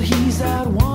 he's at one.